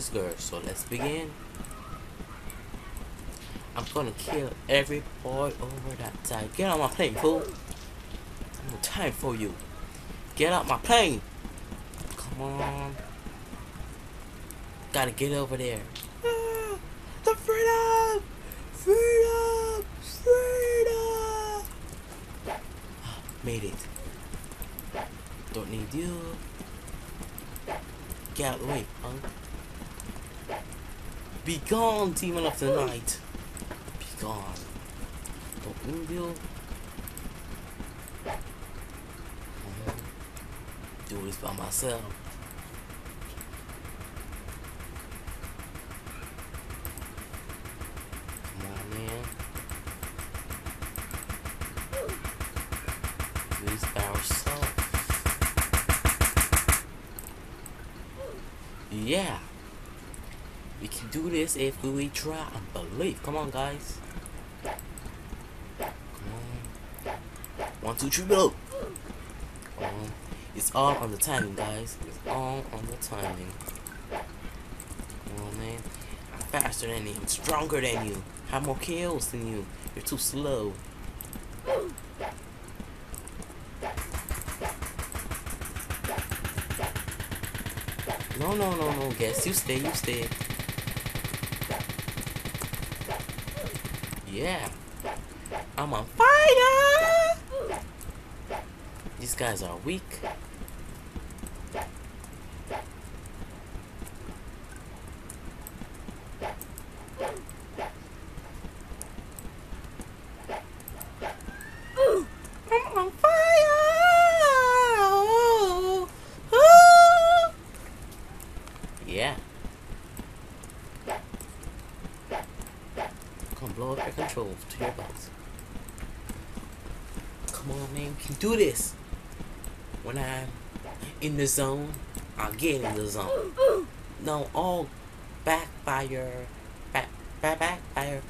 this girl. So let's begin. I'm gonna kill every boy over that side. Get on my plane, fool. No time for you. Get out my plane. Come on. Gotta get over there. Ah, the freedom! Freedom! Freedom! Made it. Don't need you. Get out of the way, punk. Be gone, demon of the night. Be gone. Don't. Do this by myself. Come on, man. Do this by ourselves. Yeah. We can do this if we try and believe. Come on, guys. Come on. One, two, three, go. It's all on the timing, guys. It's all on the timing. Come on, man. I'm faster than you. I'm stronger than you. Have more kills than you. You're too slow. No, no, no, no, guess. You stay, you stay. Yeah. I'm on fire! These guys are weak. I'm on fire! Ah! Yeah. Come blow up your controls to your box. Come on, man, we do this. When I'm in the zone, I'll get in the zone. No, all backfire, back, back, backfire.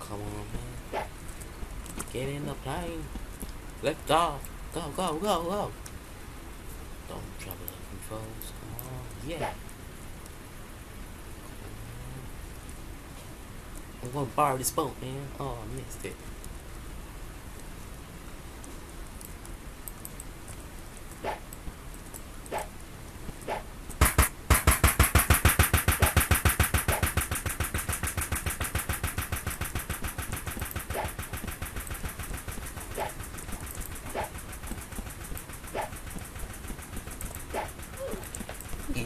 Come on, man. Get in the plane. Let's go. Go, go, go, go. Don't trouble the controls. Come on. Yeah. I'm this boat, man. Oh, I missed it.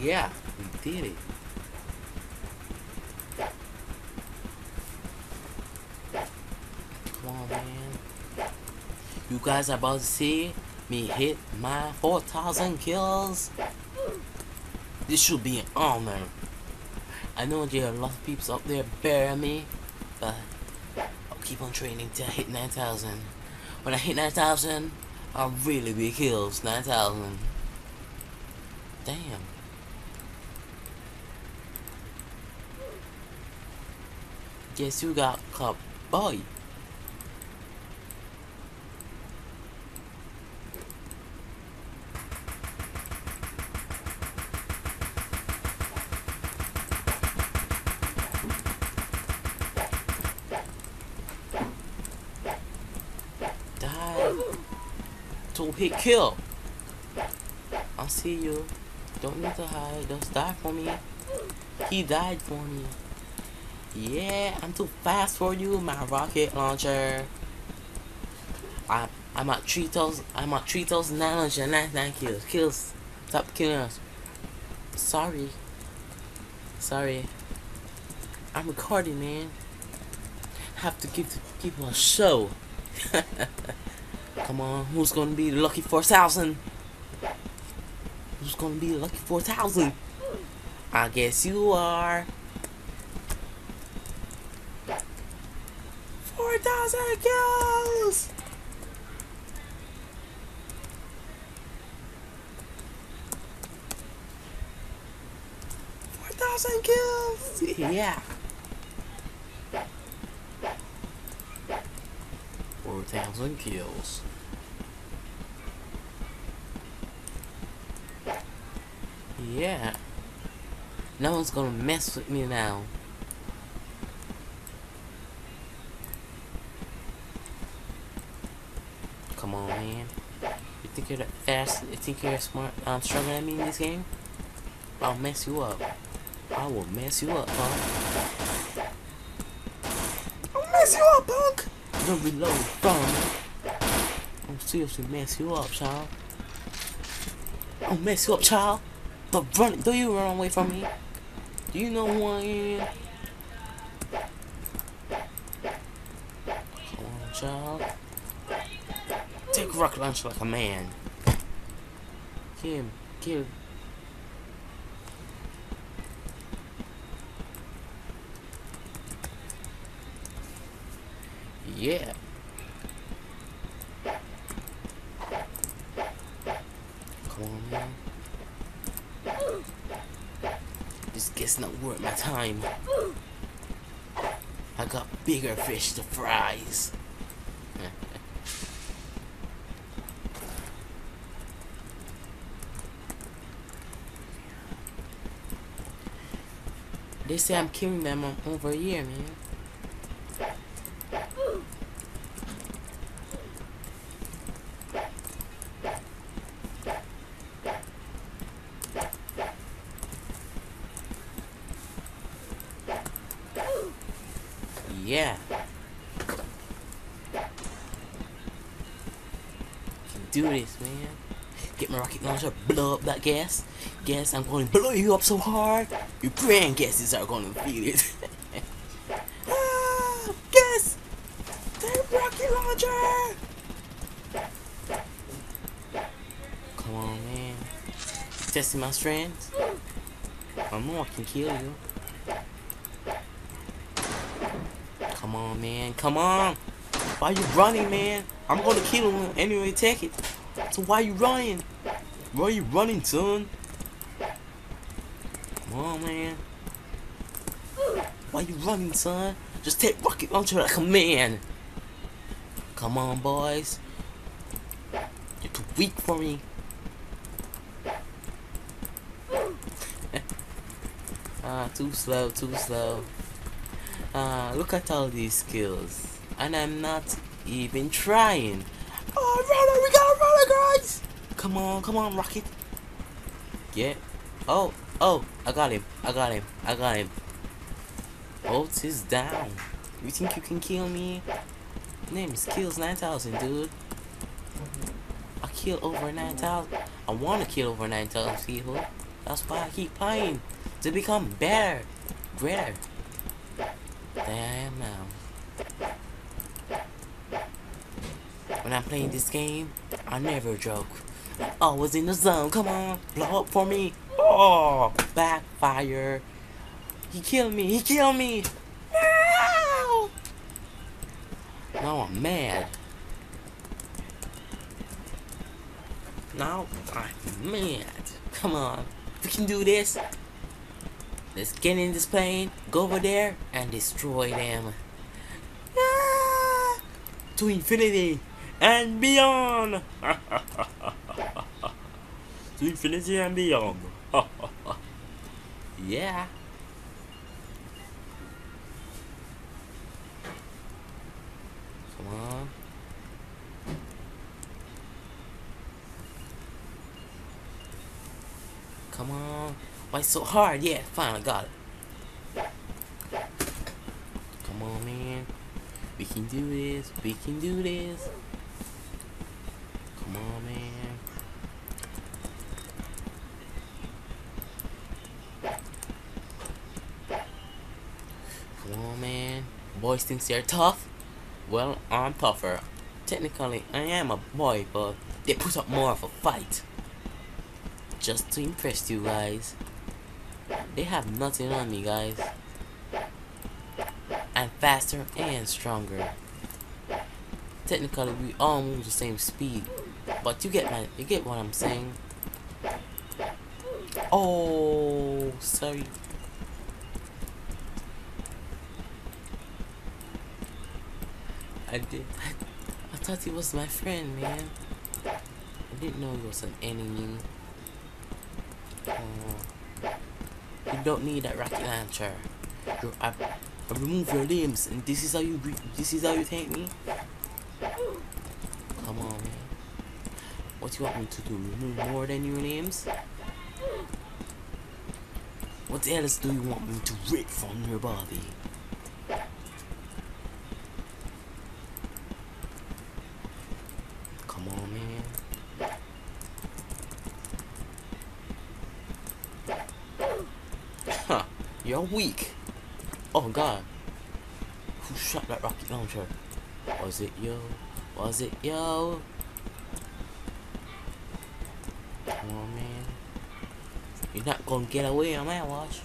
Yeah, we did it. Come on, man. You guys are about to see me hit my 4,000 kills. This should be an honor. I know there are a lot of people up there burying me, but I'll keep on training till I hit 9,000. When I hit 9,000, I'll really be kills. 9,000. Damn. Guess you got caught, boy. Die. Hit kill. I see you. Don't need to hide. Just die for me. He died for me. Yeah, I'm too fast for you, my rocket launcher. I I'm at three thousand I'm at three thousand nine hundred ninety nine kills. Kills. Stop killing us. Sorry. Sorry. I'm recording man. Have to give the people a show. Come on, who's gonna be lucky 4,000? Who's gonna be lucky 4,000? I guess you are. 4,000 kills! Four thousand kills yeah 4,000 kills Yeah. No one's gonna mess with me now. Come on, man. You think you're that fast? You think you're smart? I'm stronger than me in this game? I'll mess you up. I will mess you up, punk. I'll mess you up, punk! Don't reload from I'll seriously mess you up, child. I'll mess you up, child. Do you run away from me? Do you know who I am? Come on, child. Take rocket launcher like a man. Kill. Kill. Yeah. Come on, man. Gets not worth my time. I got bigger fish to fries. they say I'm killing them over here, man. Yeah. Can do this, man. Rocket launcher, blow up that gas. Gas, I'm to blow you up so hard, your grand guesses are to feel it. ah, gas! The rocket launcher! Come on, man. Testing my strength. Know I can kill you. Come on, man. Come on. Why you running, man? I'm gonna kill him anyway. Take it. So why you running? Why you running, son? Come on, man. Why are you running, son? Just take rocket launcher like a man. Come on, boys. You're too weak for me. ah, too slow, too slow. Ah, look at all these skills. And I'm not even trying. Oh, roller, we got a roller, guys! Come on, come on, Rocket. Get. Oh, oh, I got him. I got him. I got him. Bolt is down. You think you can kill me? Name is Kills 9000, dude. I kill over 9,000. I want to kill over 9,000 people. That's why I keep playing. To become better. Greater. There I am now. When I'm playing this game, I never joke. Always in the zone. Come on, blow up for me. Oh, backfire. He killed me. He killed me. No! Now I'm mad. Now I'm mad. Come on, we can do this. Let's get in this plane, go over there, and destroy them. Ah! To infinity and beyond! to infinity and beyond. yeah. Come on. Come on. Why so hard? Yeah, finally got it. Come on, man. We can do this. We can do this. Come on, man. Come on, man. Boys they're tough. Well, I'm tougher. Technically, I am a boy, but they put up more of a fight. Just to impress you guys. They have nothing on me, guys. I'm faster and stronger. Technically, we all move the same speed, but you get my, you get what I'm saying. Oh, sorry. I did. I thought he was my friend, man. I didn't know he was an enemy. Uh, you don't need that rocket launcher. You, I, I remove your limbs, and this is how you this is how you take me. Come on, man. What do you want me to do? Remove more than your limbs? What else do you want me to rip from your body? Come on, man. Huh, you're weak. Oh god. Who shot that rocket launcher? Was it yo? Was it yo? Come on, man. You're not gonna get away on my watch.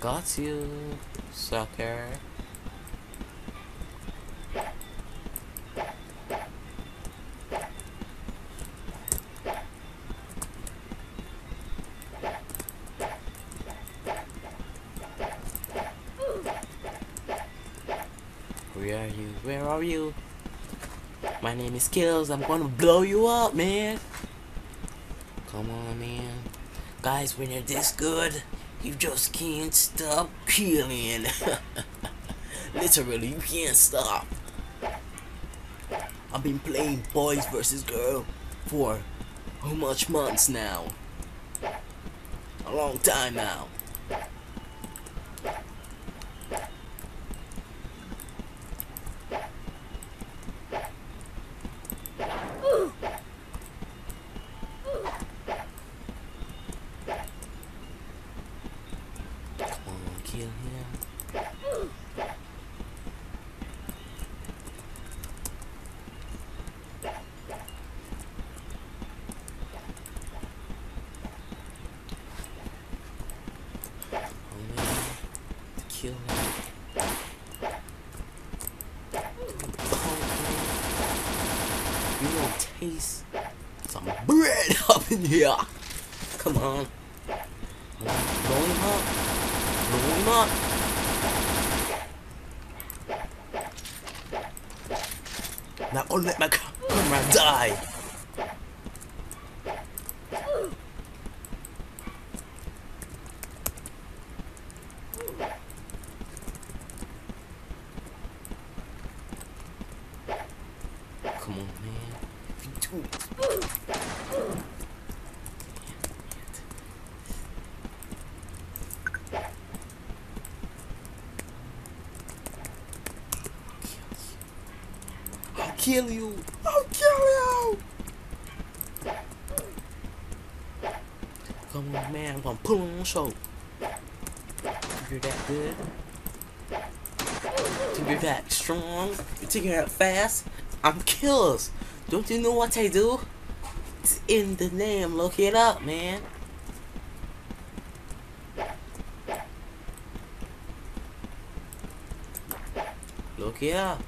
Got you, sucker. My name is Kills. I'm gonna blow you up, man. Come on, man. Guys, when you're this good, you just can't stop killing. Literally, you can't stop. I've been playing boys versus girl for how much months now? A long time now. Kill him. Oh, you taste some bread up in here. Come on. Blow him up. Blow him up. Not gonna let my camera die. Come on, man. If you do it. I'll kill you. I'll kill you. Come on, man. I'm gonna pull on your show. You're that good? You're that strong? You're that fast? I'm killers. Don't you know what I do? It's in the name. Look it up, man. Look it up.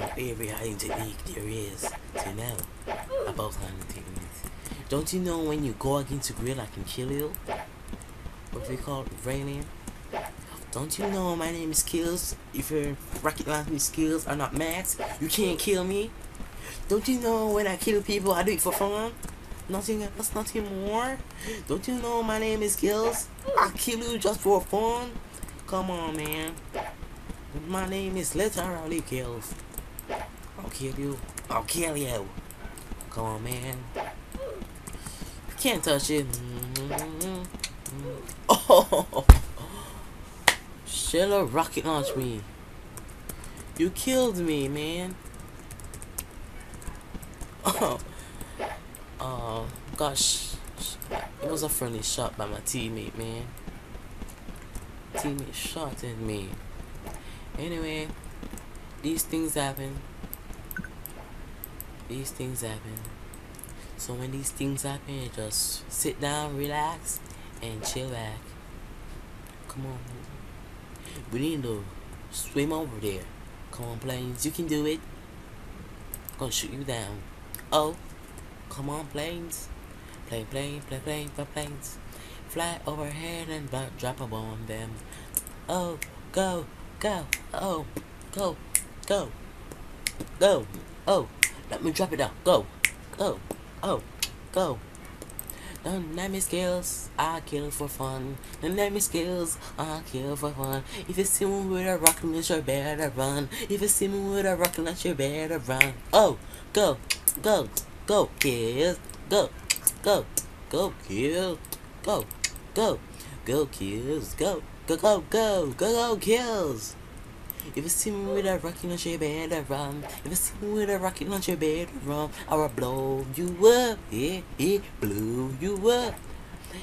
Know every hiding technique there is to know about hiding techniques. Don't you know when you go against a grill I can kill you? What we call raining? Don't you know my name is Kills? If your rocket launching skills are not max, you can't kill me. Don't you know when I kill people I do it for fun? Nothing else, nothing more. Don't you know my name is Kills? I kill you just for fun. Come on, man. My name is literally Kills. I'll kill you. I'll kill you. Come on, man. You can't touch it. Mm-hmm. Oh, Shella rocket launch me. You killed me, man. Oh, oh gosh. It was a friendly shot by my teammate, man. Teammate shot at me. Anyway, these things happen. These things happen. So when these things happen, just sit down, relax, and chill back. Come on. We need to swim over there. Come on, planes. You can do it. I'm gonna shoot you down. Oh, come on, planes. Plane, plane, plane, plane, plane, planes. Fly overhead and drop a bomb on them. Oh, go, go, oh, go, go, go, oh, let me drop it down. Go, go, oh, go. Don't let me skills, I kill for fun. Don't let me skills, I kill for fun. If you see me with a rocket launcher, better run. If you see me with a rocket launcher, better run. Oh, go, go, go, kills, go, go, go, kills, go, go, go, kills, go, go, go, go, go, go, kills. If you see me with a rocket launcher, better run. If you see me with a rocket launcher, better run. I will blow you up, yeah, yeah, blow you up.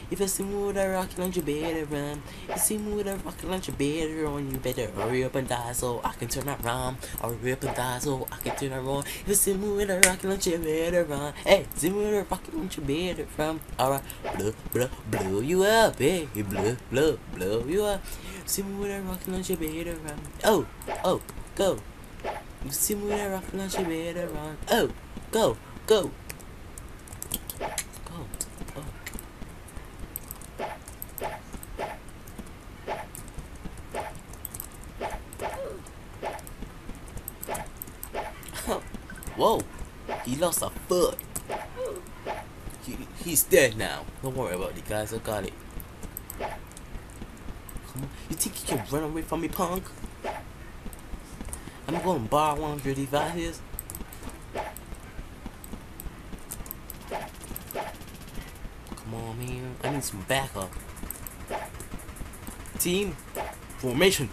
If you see me with a rocket launcher, better run. If you see me with a rocket launcher, better run. You better hurry up and die so I can turn around. I'll hurry up and die so I can turn around. If you see me with a rocket launcher, better run. Hey, see me with a rocket launcher, better run. Alright, blow, blow, blow you up, hey, blow, blow, blow you up. See me with a rocket launcher, better run. Oh, oh, go. You see me with a rocket launcher, better run. Oh, go, go. Go, oh. Whoa, he lost a foot. He, he's dead now. Don't worry about it, guys. I got it. You think you can run away from me, punk? I'm going to borrow one of your devices. Come on, man. I need some backup. Team formation.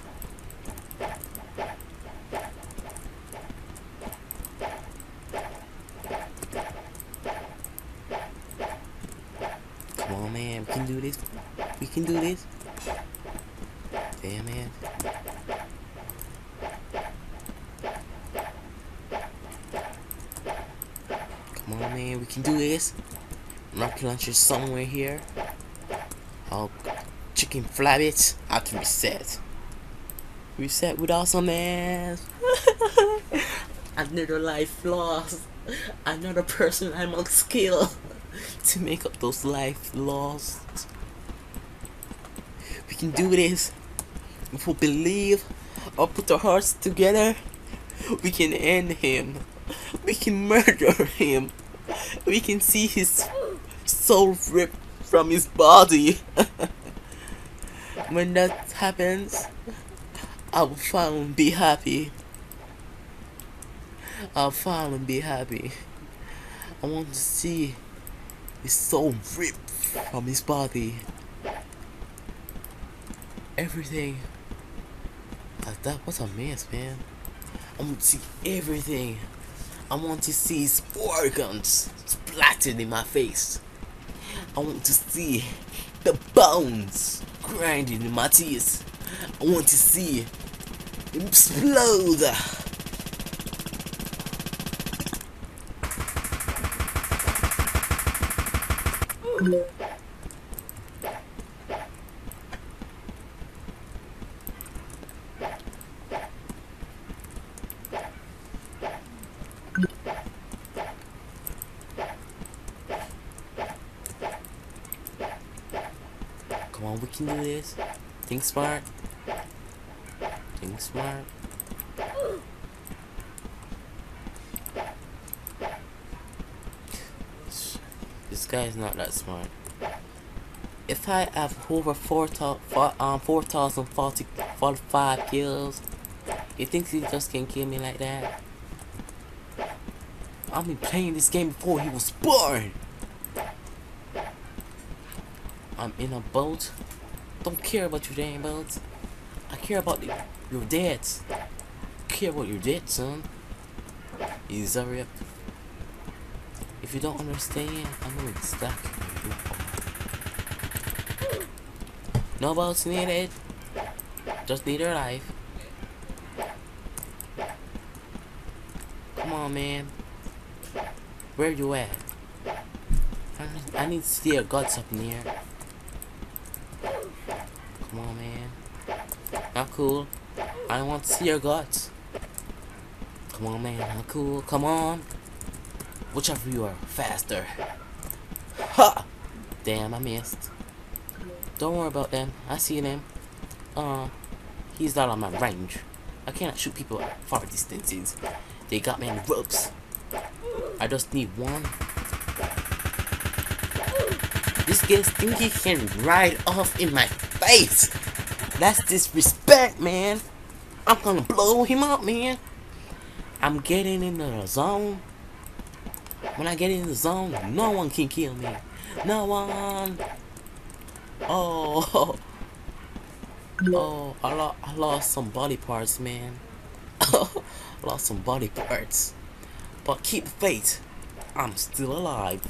Come on, man. We can do this. We can do this. Damn, man. Come on, man. We can do this. Rocket launcher somewhere here. Oh, chicken flabbits. I can reset. Reset with awesome ass. Another life lost. Another person I'm on skill to make up those life lost. We can do this. If we believe or put our hearts together, we can end him. We can murder him. We can see his soul ripped from his body. when that happens, I will finally be happy. I'll finally be happy. I want to see his soul ripped from his body. Everything. Like that was a mess, man. I want to see everything. I want to see his organs splattered in my face. I want to see the bones grinding in my teeth. I want to see him explode on, we can do this. Think smart. Think smart. This guy is not that smart. If I have over 4,000 um, 4,045 kills, you think he just can kill me like that? I've been playing this game before he was born. I'm in a boat. Don't care about your damn boats. I care about the, your debts. care about your debt, son. Easy up. If you don't understand, I know exactly what you are. No boats needed. Just need your life. Come on, man. Where you at? I need, to see your guts up in. Come on, man. Not cool. I want to see your guts. Come on, man. Not cool. Come on. Whichever you are, faster. Ha! Damn, I missed. Don't worry about them. I see them. Uh, he's not on my range. I cannot shoot people at far distances. They got me in the ropes. I just need one. This guy think he can ride off in my face. That's disrespect, man. I'm gonna blow him up, man. I'm getting in the zone. When I get in the zone, no one can kill me. No one. Oh. Oh, I, lo I lost some body parts, man. lost some body parts. But keep faith. I'm still alive.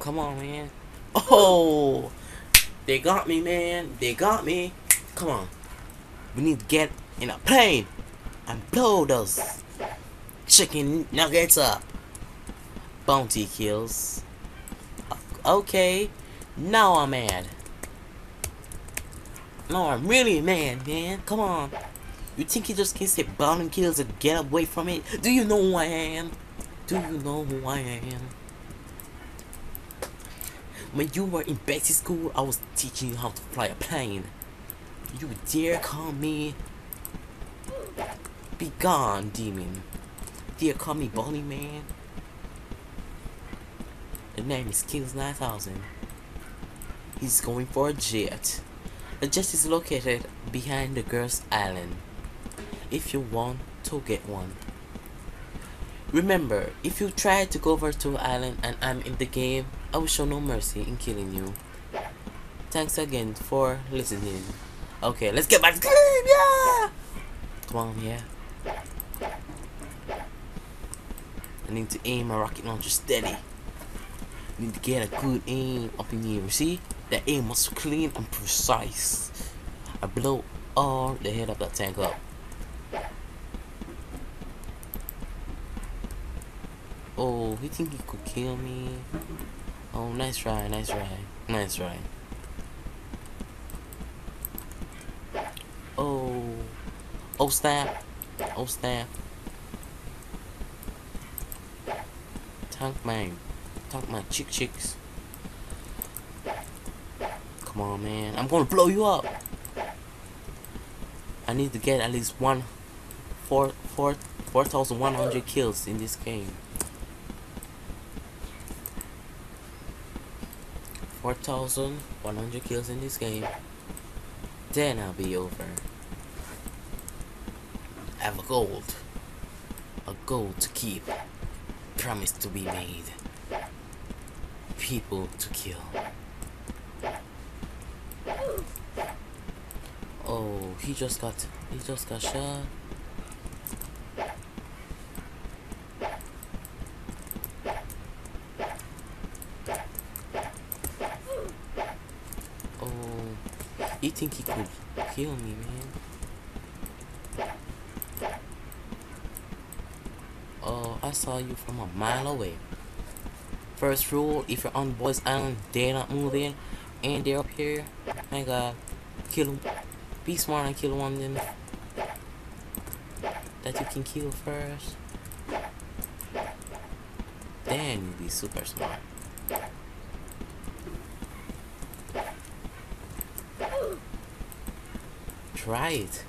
Come on, man. Oh, they got me, man. They got me. Come on. We need to get in a plane and blow those chicken nuggets up. Bounty kills. Okay. Now I'm mad. No, I'm really mad, man. Come on. You think you just can say bounty kills and get away from it? Do you know who I am? Do you know who I am? When you were in basic school, I was teaching you how to fly a plane. You dare call me? Be gone, demon. Dare call me Bonnie Man? The name is Kills 9000. He's going for a jet. The jet is located behind the girl's island. If you want to get one. Remember, if you try to go over to an island and I'm in the game, I will show no mercy in killing you. Thanks again for listening. Okay, let's get back to the game, yeah! Come on, yeah. I need to aim my rocket launcher steady. Need to get a good aim up in here. See? The aim was clean and precise. I blow all the head of that tank up. Oh, he think he could kill me. Oh, nice try, nice try, nice try. Oh, oh snap, oh snap. Tank man, tank my chick chicks. Come on, man, I'm gonna blow you up. I need to get at least one, four, four, four thousand one hundred kills in this game. 4,100 kills in this game. Then I'll be over. I have a gold. A goal to keep. Promise to be made. People to kill. Oh, he just got he just got shot. He think he could kill me, man. Oh, I saw you from a mile away. First rule, if you're on Boys Island, they're not moving, and they're up here, my god, kill them. Be smart and kill one of them that you can kill first. Then you'll be super smart. It.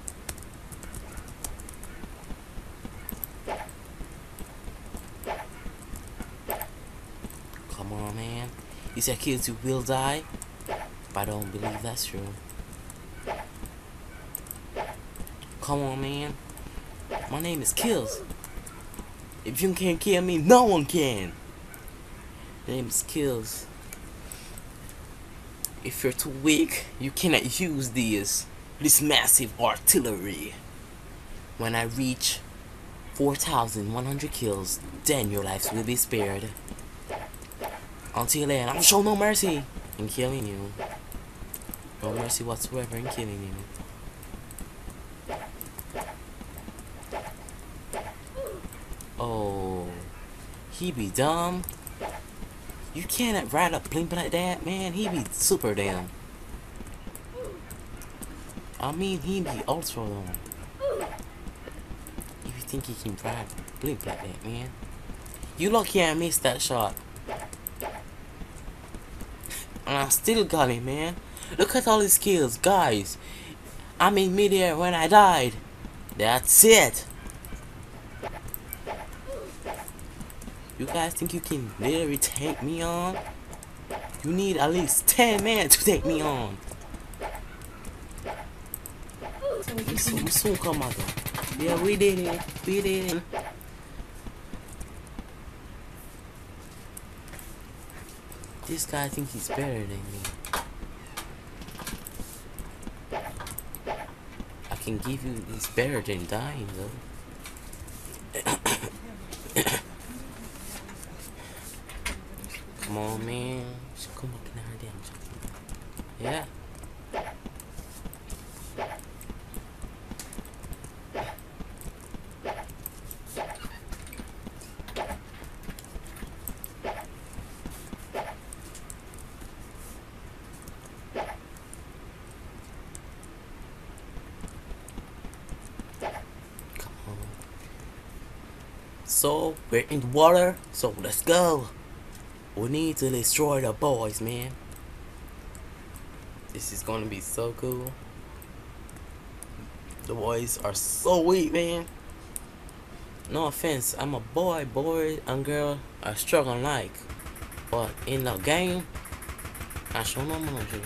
Come on, man. You said kids who will die? But I don't believe that's true. Come on, man. My name is Kills. If you can't kill me, no one can. The name is Kills. If you're too weak, you cannot use these this massive artillery. When I reach 4,100 kills, then your lives will be spared. Until then, I'll show no mercy in killing you. No mercy whatsoever in killing you. Oh, he be dumb. You cannot ride a blimp like that, man. He be super dumb. I mean, he be ultra long. If you think he can ride blink like that, man, You lucky I missed that shot. And I still got it, man. Look at all his kills, guys. I'm in midair when I died. That's it. You guys think you can literally take me on? You need at least 10 men to take me on. Yeah, we did it. We did it. This guy thinks he's better than me. I can give you this better than dying though. Come on, man. Come on, damn. Yeah. So, we're in the water, so let's go. We need to destroy the boys, man. This is gonna be so cool. The boys are so weak, man. No offense, I'm a boy, boy and girl are struggling like. But in the game, I show no mercy.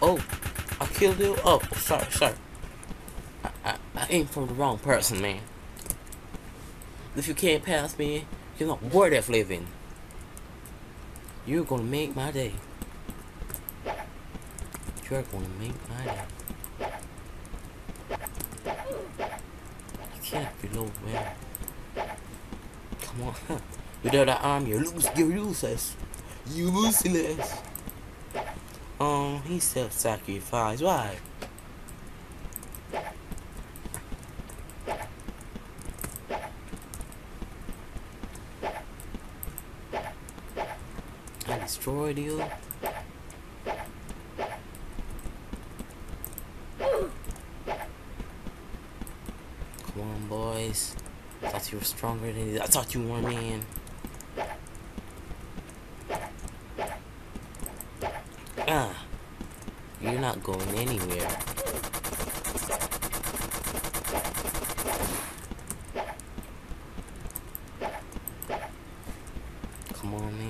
Oh, I killed you. Oh, sorry, sorry. I, I, I aimed for the wrong person, man. If you can't pass me, you're not worth of living. You're gonna make my day. You're gonna make my day. You can't be low, man. Come on. Without that arm, you lose, you useless. You useless. Um, he self-sacrificed. Why? I destroyed you. Come on, boys. I thought you were stronger than this. I thought you were, man. Ah. You're not going anywhere. Come on, man.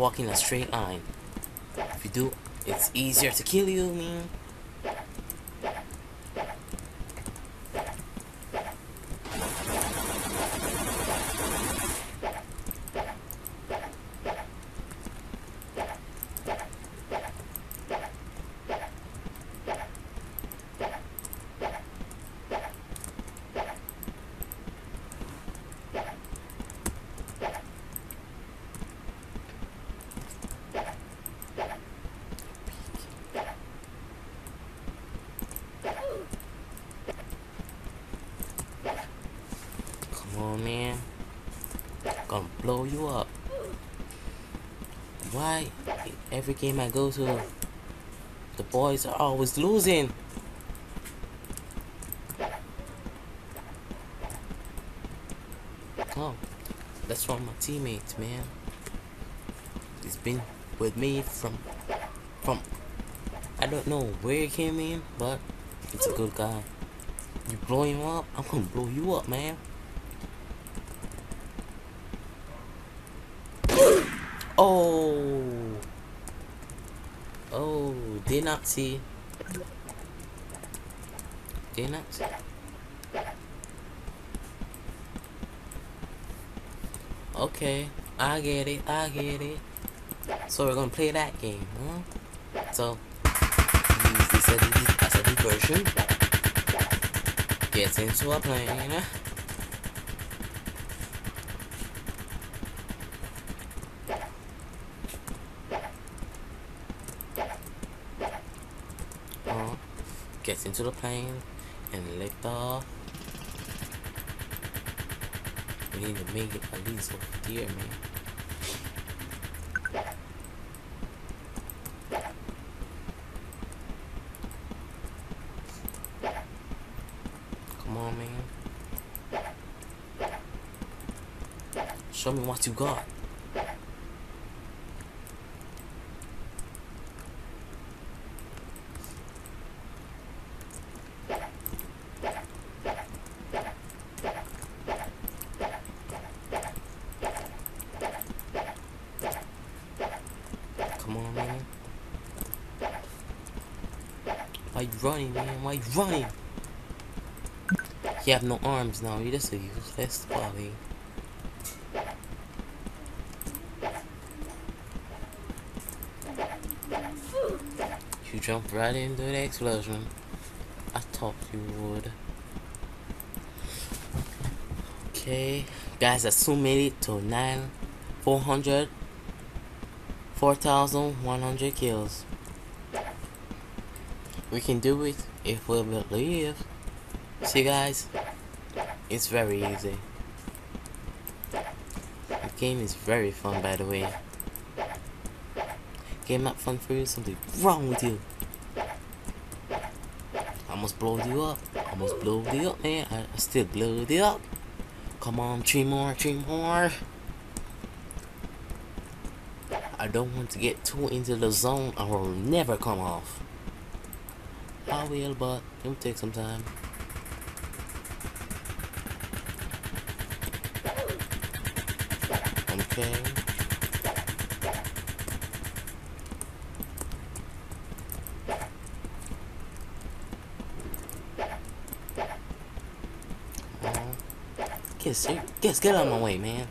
Keep walking a straight line. If you do, it's easier to kill you, man. Come on, man. Gonna blow you up. Why every game I go to, the boys are always losing? Oh, that's from my teammates, man. He's been with me from, from, I don't know where he came in, but he's a good guy. You blow him up, I'm gonna blow you up, man. Oh. Oh, did not see. Did not see. Okay, I get it, I get it. So we're gonna play that game, huh? So, use this diversion. Get into a plane. gets into the plane and lift off. We need to make it at least over on, man. Show me what you got. You running? You have no arms now. You're just a useless body. You jumped right into the explosion. I thought you would. Okay, guys, I soon made it to nine, four hundred, four thousand one hundred kills. We can do it if we believe. See, guys, it's very easy. The game is very fun, by the way. Game not fun for you, something wrong with you. I must blow you up. I must blow you up, man. I, still blow you up. Come on, three more, three more. I don't want to get too into the zone. I will never come off. Will, but it will take some time. Okay. Get ser- get get out of my way, man.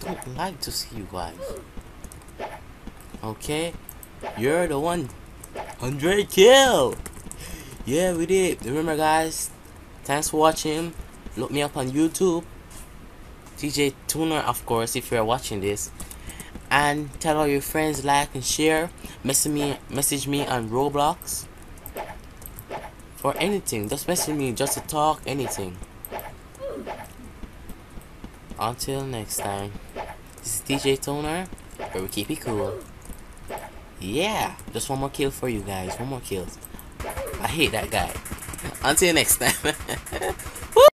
Don't like to see you guys. Okay, you're the one. Hundred kill. Yeah, we did. Remember, guys. Thanks for watching. Look me up on YouTube. TJ Thuner, of course, if you're watching this. And tell all your friends, like and share. Message me, message me on Roblox. For anything, just message me, just to talk, anything. Until next time, this is TJ Thuner, where we keep it cool. Yeah, just one more kill for you guys, one more kill. I hate that guy. Until next time.